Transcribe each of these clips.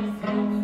I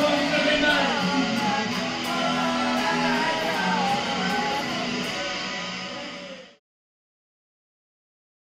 everybody.